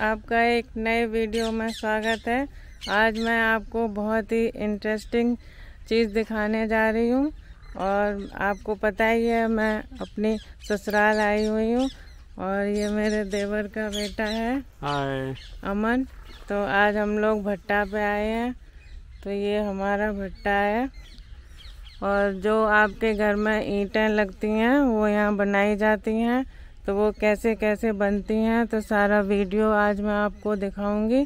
आपका एक नए वीडियो में स्वागत है। आज मैं आपको बहुत ही इंटरेस्टिंग चीज़ दिखाने जा रही हूँ और आपको पता ही है मैं अपनी ससुराल आई हुई हूँ और ये मेरे देवर का बेटा है हाय अमन। तो आज हम लोग भट्टा पे आए हैं। तो ये हमारा भट्टा है और जो आपके घर में ईंटें लगती हैं वो यहाँ बनाई जाती हैं। तो वो कैसे कैसे बनती हैं तो सारा वीडियो आज मैं आपको दिखाऊँगी।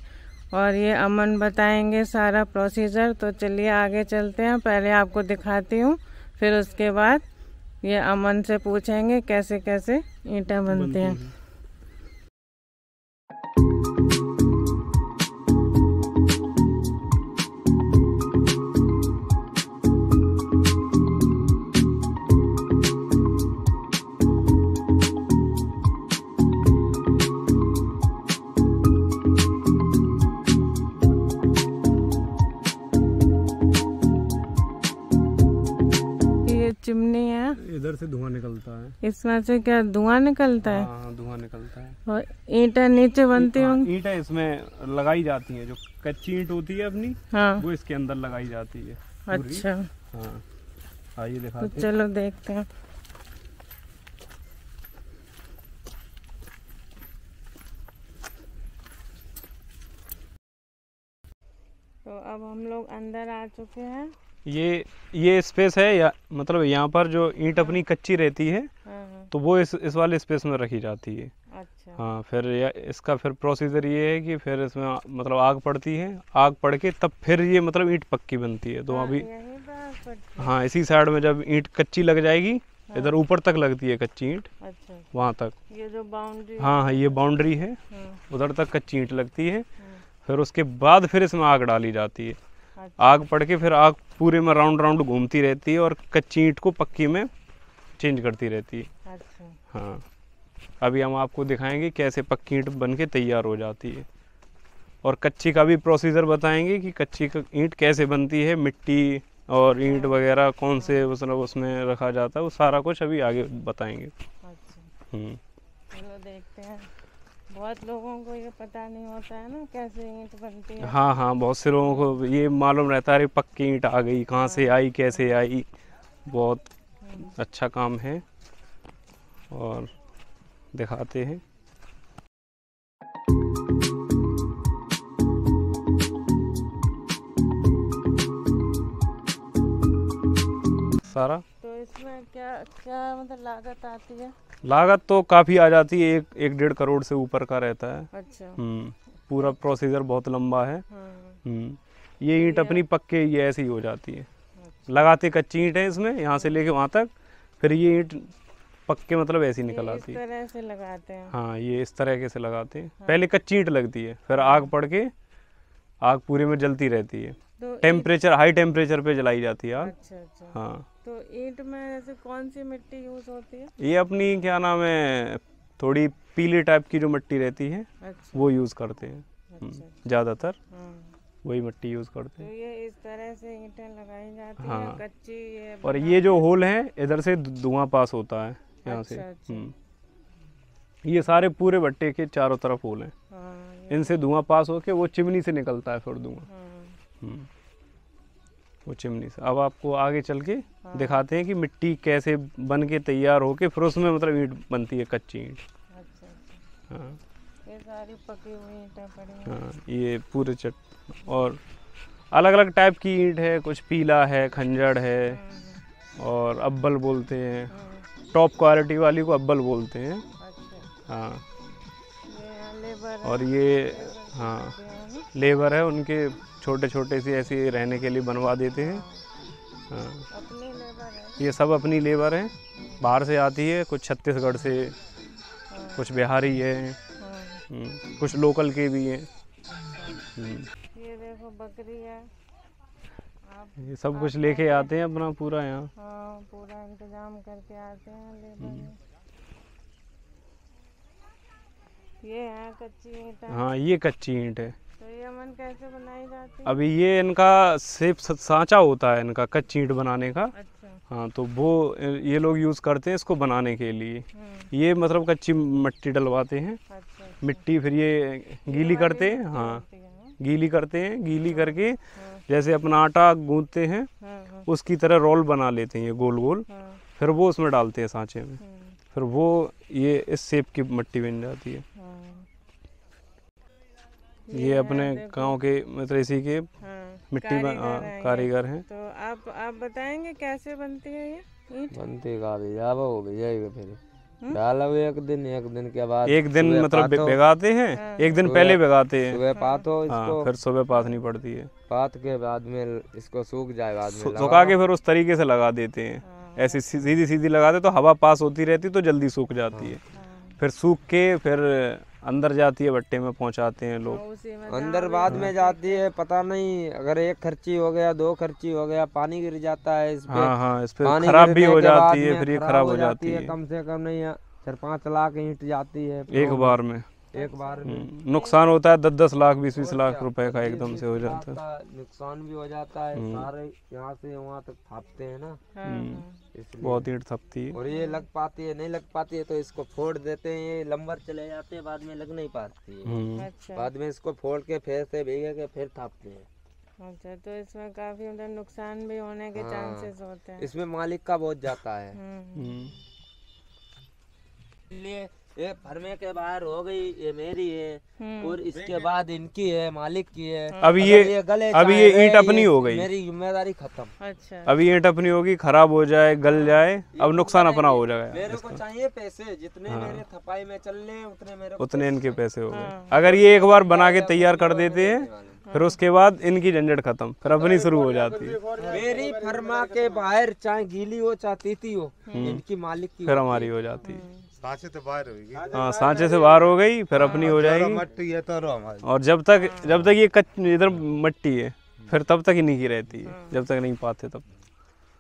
और ये अमन बताएँगे सारा प्रोसीजर। तो चलिए आगे चलते हैं। पहले आपको दिखाती हूँ, फिर उसके बाद ये अमन से पूछेंगे कैसे कैसे ईटा बनती हैं। इधर से धुआँ निकलता है। इसमें से क्या धुआँ निकलता है? हाँ धुआँ निकलता है। और ईंटें नीचे बनती हाँ, होंगी? ईंटें इसमें लगाई जाती है जो कच्ची ईंट होती है अपनी हाँ। वो इसके अंदर लगाई जाती है। अच्छा। हाँ। आइए तो दिखाते हैं। चलो देखते हैं। तो अब हम लोग अंदर आ चुके हैं। ये ये स्पेस है या मतलब यहाँ पर जो ईंट अपनी कच्ची रहती है हाँ हाँ। तो वो इस इस वाले स्पेस में रखी जाती है। अच्छा। हाँ फिर या, इसका फिर प्रोसीजर ये है कि फिर इसमें मतलब आग पड़ती है आग पड़ के तब फिर ये मतलब ईंट पक्की बनती है। तो हाँ, अभी है? इसी साइड में जब ईंट कच्ची लग जाएगी हाँ। इधर ऊपर तक लगती है कच्ची ईंट अच्छा वहाँ तक। ये जो बाउंड्री हाँ हाँ ये बाउंड्री है उधर तक कच्ची ईंट लगती है। फिर उसके बाद फिर इसमें आग डाली जाती है। अच्छा आग पड़ के फिर आग पूरे में राउंड राउंड घूमती रहती है और कच्ची ईंट को पक्की में चेंज करती रहती है। अच्छा। हाँ। अभी हम आपको दिखाएँगे कैसे पक्की ईंट बन के तैयार हो जाती है। और कच्ची का भी प्रोसीजर बताएँगे कि कच्ची का ईंट कैसे बनती है मिट्टी और ईंट वगैरह कौन से मतलब उसमें रखा जाता है वो सारा कुछ अभी आगे बताएँगे। अच्छा। हम्म। देखते हैं। बहुत लोगों को ये पता नहीं होता है ना कैसे ईंट बनती है। हाँ हाँ बहुत से लोगों को ये मालूम रहता है अरे पक्की ईंट आ गई कहाँ से आई कैसे आई। बहुत अच्छा काम है और दिखाते हैं। सारा? तो इसमें क्या क्या मतलब लागत आती है? लागत तो काफ़ी आ जाती है एक एक डेढ़ करोड़ से ऊपर का रहता है। अच्छा। हम्म पूरा प्रोसीजर बहुत लंबा है। हाँ। हम्म ये ईंट अपनी पक्के ये ऐसी हो जाती है। लगाते कच्ची ईंट है इसमें यहाँ से लेके वहाँ तक फिर ये ईंट पक्के मतलब ऐसी निकल आती है। तरह से लगाते हैं। हाँ ये इस तरह के से लगाते हैं। पहले कच्ची ईंट लगती है फिर आग पड़ के आग पूरे में जलती रहती है। तो टेम्परेचर हाई टेम्परेचर पे जलाई जाती है आग। अच्छा अच्छा। हाँ। तो ईंट में ऐसे कौन सी मिट्टी यूज़ होती है? ये अपनी क्या नाम है थोड़ी पीली टाइप की जो मिट्टी रहती है अच्छा। वो यूज़ करते हैं। हम्म, अच्छा। ज़्यादातर हाँ। वही मिट्टी यूज़ करते हैं। तो ये इस तरह से ईंटें लगाई जाती हाँ। हैं। कच्ची ये और ये जो होल है इधर से धुआँ पास होता है यहाँ से। अच्छा, अच्छा। हम्म। ये सारे पूरे भट्टे के चारों तरफ़ होल हैं। हाँ इनसे धुआँ पास होके वो चिमनी से निकलता है फिर धुआँ। हाँ। हम्म। वो चिमनी से। अब आपको आगे चल के हाँ। दिखाते हैं कि मिट्टी कैसे बन के तैयार होके फिर उसमें मतलब ईंट बनती है कच्ची ईंट। अच्छा अच्छा। हाँ। ये सारी पकी हुई ईंटें पड़ी हाँ। ये पूरे चट और अलग अलग टाइप की ईंट है कुछ पीला है खंजड़ है हाँ, और अब्बल बोलते हैं। हाँ, टॉप क्वालिटी वाली को अब्बल बोलते हैं। अच्छा। हाँ। है, और ये हाँ हैं? लेबर है उनके छोटे छोटे से ऐसे रहने के लिए बनवा देते हैं। हाँ, ये सब अपनी लेबर है। बाहर से आती है कुछ छत्तीसगढ़ से हाँ, कुछ बिहारी है। हाँ, हम्म, कुछ लोकल के भी हैं। हम्म, ये देखो बकरी है। ये सब कुछ लेके आते हैं अपना पूरा यहाँ। हाँ पूरा इंतज़ाम करके आते हैं लेबर हम्म। ये है कच्ची ईंटें। हाँ ये कच्ची ईंट है। तो ये अमन कैसे बनाई जाती है? अभी ये इनका सेप सांचा होता है इनका कच्ची ईंट बनाने का। अच्छा। हाँ तो वो ये लोग यूज़ करते हैं इसको बनाने के लिए। हम्म। ये मतलब कच्ची मट्टी डलवाते हैं। अच्छा मिट्टी फिर ये गीली करते हैं हाँ। गीली करते हैं गीली करके जैसे अपना आटा गूंदते हैं हाँ हाँ। उसकी तरह रोल बना लेते हैं ये गोल गोल हाँ। फिर वो उसमें डालते हैं सांचे में। हम्म, फिर वो ये इस शेप की मिट्टी बन जाती है। हाँ ये अपने गाँव के मतलब इसी के हाँ मिट्टी कारीगर हाँ, हैं। कारीगर हैं। तो आप आप बताएँगे कैसे बनती है ये ईंट? बनती का भैया वो ही फिर। डालो एक दिन एक दिन के बाद एक दिन मतलब भिगाते हैं? एक दिन पहले भिगाते हैं? सुबह पातो हाँ। इसको। फिर सुबह पाथनी पड़ती है। पात के बाद में इसको सूख जाए बाद में सुखा के फिर उस तरीके से लगा देते हैं। ऐसी सी- सीधी सीधी लगाते तो हवा पास होती रहती तो जल्दी सूख जाती है। फिर सूख के फिर अंदर जाती है भट्टे में पहुंचाते हैं लोग। अंदर बाद में जाती है पता नहीं अगर एक खर्ची हो गया दो खर्ची हो गया पानी गिर जाता है इस पे। हाँ हाँ इस पे खराब भी हो जाती है फिर ये खराब हो जाती है कम से कम नहीं है चार पाँच लाख ईंट जाती है। एक बार में। एक बार में हम्म, नुकसान होता है दस दस लाख बीस बीस लाख रुपए का एकदम से हो जाता है। नुकसान भी हो जाता है सारे यहाँ से वहाँ तक थापते हैं ना। हाँ हाँ इसलिए बहुत ईंट थपती है। और ये लग पाती है नहीं लग पाती है तो इसको फोड़ देते हैं ये लंबर चले जाते हैं बाद में लग नहीं पाती है। हम्म, अच्छा। बाद में इसको फोड़ के फिर से भीगे के फिर थापते हैं। अच्छा तो इसमें काफ़ी मतलब नुकसान भी होने के चांसेस होते हैं। इसमें मालिक का बहुत जाता है। हम्म, हम्म, इसलिए ये फरमे के बाहर हो गई ये मेरी है हम्म। और इसके बाद इनकी है मालिक की है। अब अगर ये गले अभी ये ईंट अपनी हो गई। मेरी ज़िम्मेदारी खत्म। अच्छा। अभी ईंट अपनी होगी खराब हो जाए गल जाए अब नुकसान अपना हो जाएगा मेरे को चाहिए पैसे जितने हाँ। मेरे थपाई में चल रहे उतने मेरे उतने इनके पैसे हो गए। अगर ये एक बार बना के तैयार कर देते हैं फिर उसके बाद इनकी झंझट खत्म फिर अपनी शुरू हो जाती है। मेरी फरमा के बाहर चाहे गीली हो चाहे तीती हो हम्म। इनकी मालिक की फिर हमारी हो जाती है। सांचे तो बाहर होगी। हाँ सांचे से बाहर हो गई फिर अपनी हो जाएगी। मट्टी है तो हमारी। और जब तक जब तक ये कच इधर मट्टी है फिर तब तक इन्हीं की रहती है जब तक नहीं पाते तब।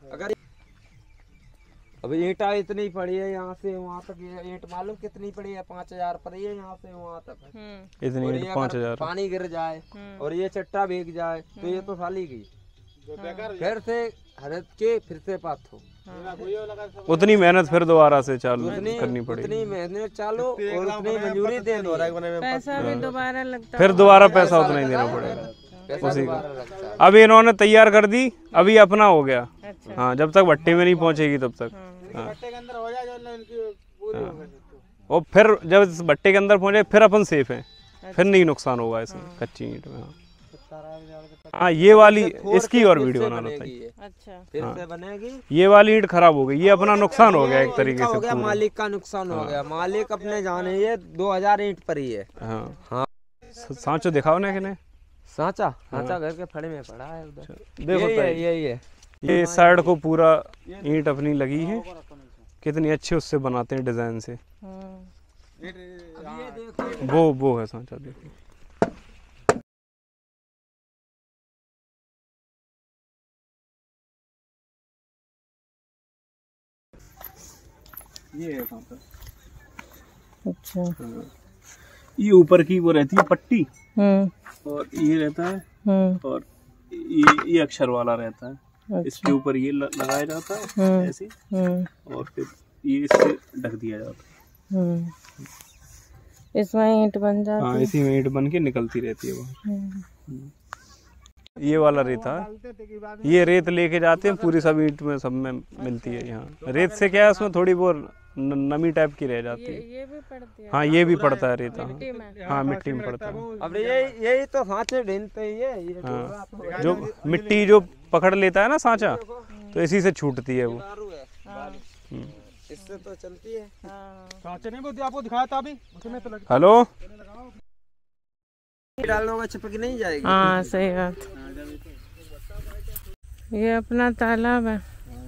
अगर अभी ईंटा इतनी पड़ी है यहाँ से वहाँ तक ये ईंट मालूम कितनी पड़ी है? पाँच हज़ार पड़ी है यहाँ से वहाँ तक। हम्म। इतनी पाँच हज़ार। पानी गिर जाए और ये चट्टा भीग जाए तो ये तो साली गई फिर से हरद के फिर से पाथो। उतनी मेहनत फिर दोबारा से चालू करनी पड़ेगी। उतनी मेहनत चालो और उतनी मंजूरी देनी है। पैसा भी दोबारा लगता फिर दोबारा पैसा उतना ही देना पड़ेगा। उसी का। अभी इन्होंने तैयार कर दी अभी अपना हो गया। अच्छा। हाँ जब तक भट्टे में नहीं पहुँचेगी तब तक। हाँ। हाँ। और फिर जब इस भट्टे के अंदर पहुँचे फिर अपन सेफ़ हैं। फिर नहीं नुकसान होगा इसमें कच्ची ईंट में हाँ। हाँ ये वाली इसकी और वीडियो चाहिए ये। अच्छा। फिर से बनेगी। ये वाली ईंट खराब हो गई। ये अपना नुकसान हो गया एक तरीके से हो गया मालिक का नुकसान हो गया। मालिक अपने जाने ये दो हज़ार ईंट पर ही है। हाँ। हाँ। सांचो दिखाओ ना कि सांचा? सांचा घर के फड़े में पड़ा है उधर। देखो यही है यही ये। साइड को पूरा ईंट अपनी लगी है। कितनी अच्छी उससे बनाते हैं डिज़ाइन से। हम्म वो वो है सांचा देखो। ये है सांचा अच्छा। ये ऊपर की वो रहती है पट्टी। हम्म। और ये रहता है। हम्म। और ये ये अक्षर वाला रहता है। अच्छा। इसके ऊपर ये लगाया जाता है। हम्म। ऐसे। और फिर ये इससे ढक दिया जाता है। इसमें ईंट बन जाती हाँ इसी में ईंट बन के निकलती रहती है वो। ये वाला रेत है। ये रेत लेके जाते हैं। पूरी सब ईंट में सब में मिलती है यहाँ। रेत से क्या है? उसमें थोड़ी वो न- नमी टाइप की रह जाती है। ये भी पड़ती है। हाँ ये भी पड़ता है रेता हाँ। मिट्टी में। हाँ मिट्टी में पड़ता है। अब यही यही तो सांचे ढीनते ही है ये हाँ। जो मिट्टी जो पकड़ लेता है ना सांचा तो इसी से छूटती है वो। है हम्म। इससे तो चलती है। हाँ। आपको दिखाया था अभी? तो हेलो? डालने होगा चिपक नहीं जाएगी। हाँ सही बात। ये अपना तालाब है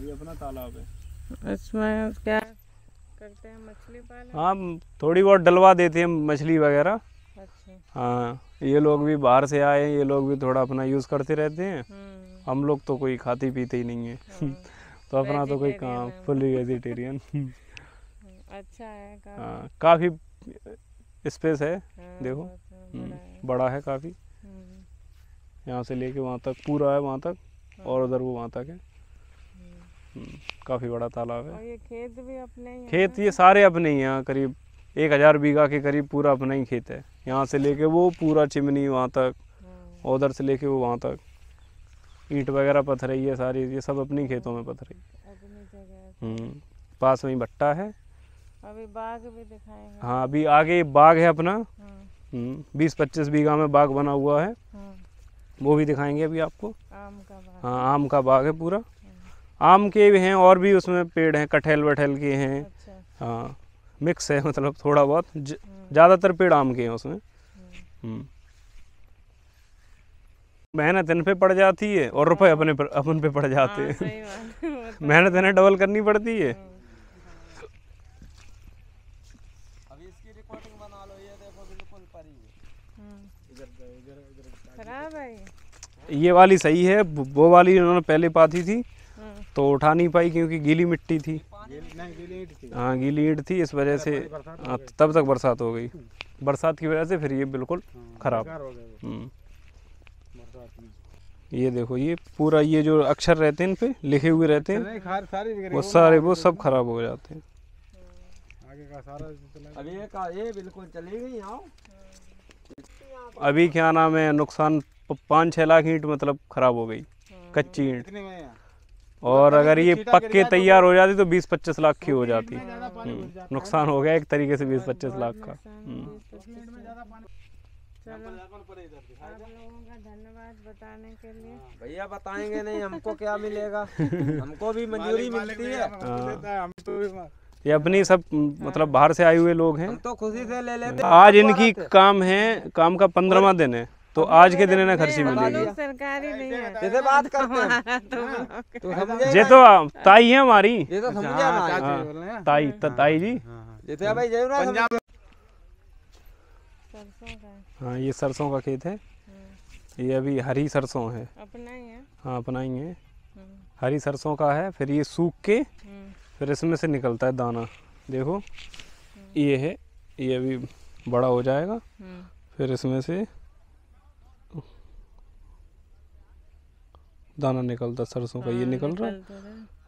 ये अपना तालाब है। इसमें क्या करते हैं मछली पालन? हाँ थोड़ी बहुत डलवा देते हैं मछली वगैरह। अच्छा। हाँ ये लोग भी बाहर से आए हैं ये लोग भी थोड़ा अपना यूज़ करते रहते हैं। हम्म। हम लोग तो कोई खाते पीते ही नहीं है। तो अपना तो कोई काम फुली वेजिटेरियन अच्छा है हाँ काफ़ी स्पेस है हाँ, देखो। हम्म, बड़ा है काफ़ी। हम्म, यहाँ से लेके वहाँ तक पूरा है वहाँ तक और उधर वो वहाँ तक है। हम्म, काफ़ी बड़ा तालाब है। और है ये खेत भी अपने ही खेत ये सारे अपने ही हैं यहाँ करीब एक हज़ार बीघा के करीब पूरा अपना ही खेत है। यहाँ से लेके वो पूरा चिमनी वहाँ तक हम्म, उधर से लेके वो वहाँ तक। ईंट वगैरह पथरई है सारी ये सब अपनी खेतों में पथरई अपनी जगह हम्म, पास में ही भट्टा है। अभी बाग भी दिखाएँगे। हाँ अभी आगे बाग है अपना। हम्म, बीस पच्चीस बीघा में बाग बना हुआ है। हम्म, वो भी दिखाएँगे अभी आपको। आम का बाग। हाँ आम का बाग है पूरा। आम के भी हैं और भी उसमें पेड़ हैं कटहल वटहल के हैं। अच्छा। हाँ मिक्स है मतलब थोड़ा बहुत। ज़्यादातर पेड़ आम के हैं उसमें। हम्म, हम्म। मेहनत इन पे पड़ जाती है और रुपए अपने पर अपन पे पड़ जाते हाँ हैं। है, तो- मेहनत इन्हें डबल करनी पड़ती है। अभी इसकी रिकॉर्डिंग बना लो ये देखो बिल्कुल परी है। हम्म। है ये। ये वाली सही है वो वाली उन्होंने पहले पाती थी। तो उठा नहीं पाई क्योंकि गीली मिट्टी थी। हाँ गीली ईट थी इस वजह से हाँ, तब तक बरसात हो गई। बरसात की वजह से फिर ये बिल्कुल खराब। हो हम्म। ये देखो ये पूरा ये जो अक्षर रहते हैं इन पे लिखे हुए रहते हैं वो सारे वो सब खराब हो जाते हैं। आगे का सारा चला अभी ये बिल्कुल चली गई अभी क्या नाम है नुकसान पाँच छः लाख ईंट मतलब खराब हो गई। कच्ची ईंट। कितने में है? और अगर ये पक्के तो तैयार हो जाती तो बीस पच्चीस लाख की हो जाती। जाता नुकसान हो गया एक तरीके से बीस पच्चीस लाख का। नुकसान हम्म। लोगों का धन्यवाद बताने के लिए। भैया बताएँगे नहीं हमको क्या मिलेगा? हमको भी मंजूरी मिलती है। है, तो ये अपनी सब मतलब बाहर से आए हुए लोग हैं। हम तो खुशी से ले लेते आज इनकी काम है काम का पंद्रहवा दिन है। तो आज के दिन इन्हें खर्ची मिलेगी। सरकारी नहीं है। बात करते हैं। तो तो ये तो ताई है हमारी। ये तो समझा हाँ, ना चाची हाँ। बोल रहे हैं। ताई ताई जी। हाँ, हाँ। जैसे भाई ना है। हाँ ये सरसों का खेत है। ये अभी हरी सरसों है। अपना ही है। हाँ अपना ही है। हरी सरसों का है फिर ये सूख के फिर इसमें से निकलता है दाना। देखो ये है ये अभी बड़ा हो जाएगा। फिर इसमें से दाना निकलता सरसों का ये हाँ, निकल रहा है?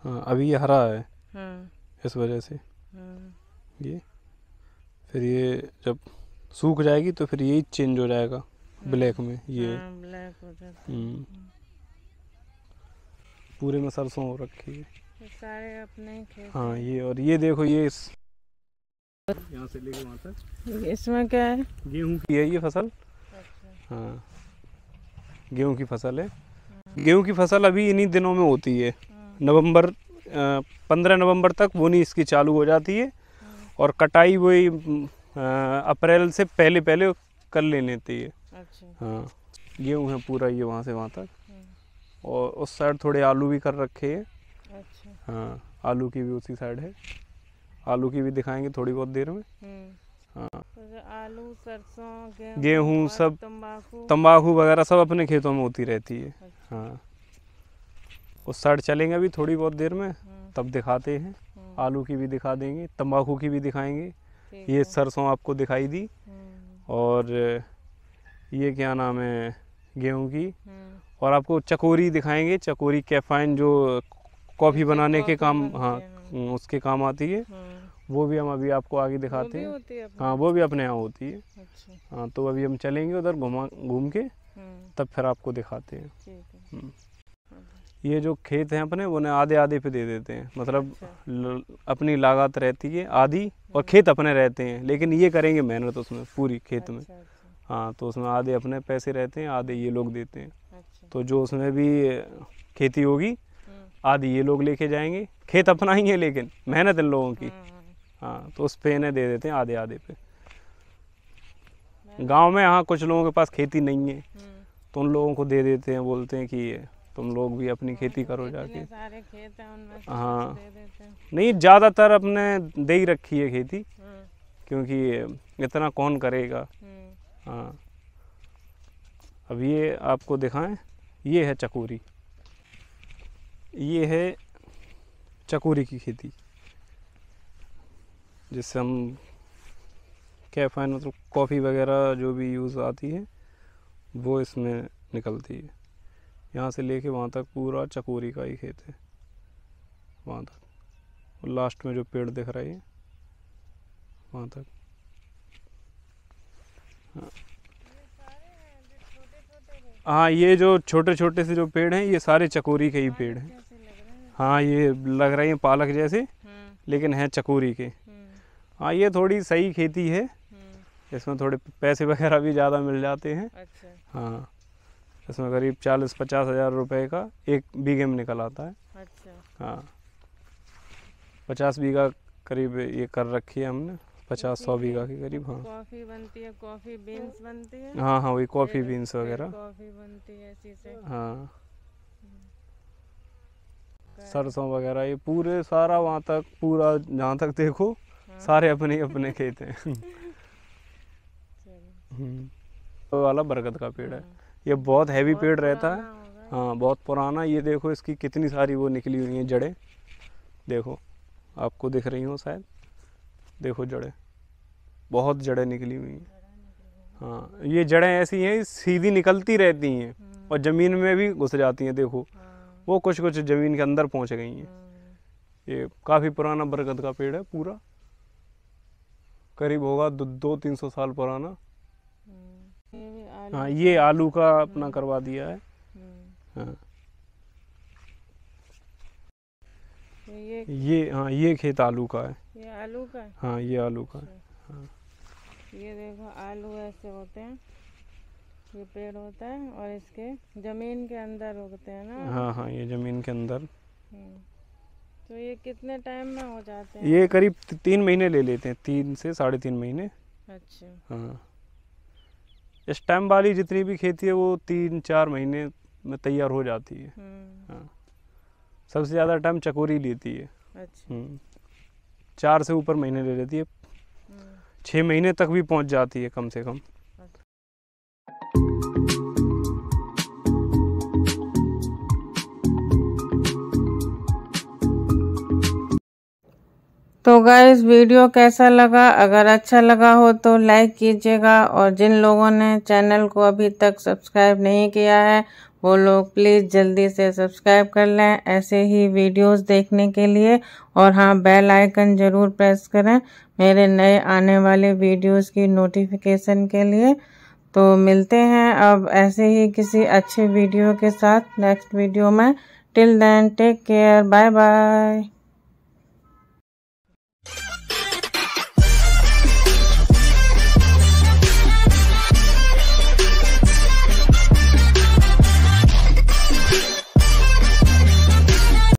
हाँ अभी ये हरा है। हाँ, इस वजह से। हाँ, ये। फिर ये जब सूख जाएगी तो फिर यही चेंज हो जाएगा। ब्लैक में ये। हाँ, ब्लैक हो हम्म। पूरे में सरसों हो रखी है। सारे अपने खेत हाँ ये और ये देखो ये इस यहाँ से लेके वहाँ तक। इसमें क्या है? गेहूँ की है ये फ़सल? अच्छा। हाँ। गेहूँ की फ़सल है। गेहूँ की फ़सल अभी इन्हीं दिनों में होती है। नवंबर पंद्रह नवंबर तक बोनी इसकी चालू हो जाती है और कटाई वही अप्रैल से पहले पहले कर ले लेती है। अच्छा। हाँ गेहूँ है पूरा ये वहाँ से वहाँ तक। हम्म, और उस साइड थोड़े आलू भी कर रखे हैं। अच्छा। हाँ आलू की भी उसी साइड है। आलू की भी दिखाएँगे थोड़ी बहुत देर में। हम्म, हाँ। तो आलू सरसों गेहूँ गेहूँ सब तंबाकू। तंबाकू वगैरह सब अपने खेतों में होती रहती है। अच्छा, हाँ। उस साइड चलेंगे अभी थोड़ी बहुत देर में हम्म, तब दिखाते हैं। हम्म, आलू की भी दिखा देंगे तंबाकू की भी दिखाएँगे। ये सरसों आपको दिखाई दी। हम्म, और ये क्या नाम है गेहूँ की। और आपको चकोरी दिखाएँगे। चकोरी कैफाइन जो कॉफ़ी बनाने के काम हाँ उसके काम आती है। वो भी हम अभी आपको आगे दिखाते हैं। है वो भी अपने यहाँ होती है। अच्छा। हाँ तो अभी हम चलेंगे उधर घुमा घूम के। तब फिर आपको दिखाते हैं। ठीक है। हम्म। ये जो खेत हैं अपने उन्हें आधे आधे पे दे देते हैं। मतलब अच्छा। ल, अपनी लागत रहती है आधी और खेत अपने रहते हैं। लेकिन ये करेंगे मेहनत तो उसमें पूरी खेत में। अच्छा अच्छा। हाँ तो उसमें आधे अपने पैसे रहते हैं आधे ये लोग देते हैं। अच्छा। तो जो उसमें भी खेती होगी हम्म, आधी ये लोग लेके जाएँगे। खेत अपना ही है लेकिन मेहनत इन लोगों की। हाँ तो उस पर इन्हें दे देते हैं आधे आधे पे। गाँव में यहाँ कुछ लोगों के पास खेती नहीं है। हम्म, तो उन लोगों को दे देते हैं बोलते हैं कि तुम लोग भी अपनी खेती करो जाके। हैं हाँ। हैं। नहीं ज़्यादातर अपने दे ही रखी है खेती हम्म, क्योंकि इतना कौन करेगा। हम्म, हाँ। अब ये आपको दिखाएँ ये है चकोरी। ये है चकोरी की खेती जिससे हम कैफाइन मतलब कॉफ़ी वगैरह जो भी यूज़ आती है वो इसमें निकलती है। यहाँ से लेके वहाँ तक पूरा चकोरी का ही खेत है। वहाँ तक। और लास्ट में जो पेड़ दिख रहा है वहाँ तक। हाँ। ये जो छोटे छोटे से जो पेड़ हैं ये सारे चकोरी के ही पेड़ हैं। हाँ ये लग रहे हैं पालक जैसे हम्म। लेकिन हैं चकोरी के। हम्म। हाँ ये थोड़ी सही खेती है। इसमें थोड़े पैसे वगैरह भी ज़्यादा मिल जाते हैं। अच्छा। हाँ इसमें करीब चालीस पचास हज़ार रुपए का एक बीघे में निकल आता है। अच्छा। हाँ पचास बीघा करीब ये कर रखी है हमने पचास सौ बीघा के करीब हाँ। कॉफ़ी बनती है कॉफ़ी बीन्स बनती है। हाँ हाँ वही कॉफ़ी बीन्स वगैरह। कॉफ़ी बनती है से। हाँ। सरसों वगैरह ये पूरे सारा वहाँ तक पूरा जहाँ तक देखो हाँ। सारे अपने अपने खेत हैं। हम्म। वाला बरगद का पेड़ है। ये बहुत हैवी पेड़ रहता है। हाँ बहुत पुराना। ये देखो इसकी कितनी सारी वो निकली हुई हैं जड़ें। देखो आपको दिख रही हो शायद। देखो जड़ें। बहुत जड़ें निकली हुई हैं। हाँ ये जड़ें ऐसी हैं सीधी निकलती रहती हैं हम्म, और ज़मीन में भी घुस जाती हैं देखो। हाँ, वो कुछ कुछ ज़मीन के अंदर पहुँच गई हैं। हम्म, ये काफ़ी पुराना बरगद का पेड़ है पूरा। करीब होगा दो, दो तीन सौ साल पुराना। ये आलू हाँ ये आलू का अपना करवा दिया है। हम्म, हाँ। ये ये हाँ ये खेत आलू का है। ये आलू का है? हाँ ये आलू का है। हाँ। ये देखो आलू ऐसे होते हैं। ये पेड़ होता है और इसके ज़मीन के अंदर उगते हैं ना। हाँ हाँ ये ज़मीन के अंदर। हम्म। तो ये कितने टाइम में हो जाते हैं? ये करीब तीन महीने ले लेते हैं। तीन से साढ़े तीन महीने। अच्छा। हाँ। इस टाइम वाली जितनी भी खेती है वो तीन चार महीने में तैयार हो जाती है। हम्म, हाँ। सबसे ज़्यादा टाइम चकोरी लेती है। अच्छा। हम्म। चार से ऊपर महीने ले लेती है। हम्म, छः महीने तक भी पहुँच जाती है कम से कम। तो गाइस वीडियो कैसा लगा? अगर अच्छा लगा हो तो लाइक कीजिएगा। और जिन लोगों ने चैनल को अभी तक सब्सक्राइब नहीं किया है, वो लोग प्लीज़ जल्दी से सब्सक्राइब कर लें। ऐसे ही वीडियोस देखने के लिए। और हाँ बेल आइकन ज़रूर प्रेस करें मेरे नए आने वाले वीडियोस की नोटिफिकेशन के लिए। तो मिलते हैं अब ऐसे ही किसी अच्छे वीडियो के साथ नेक्स्ट वीडियो में। Till then take care bye bye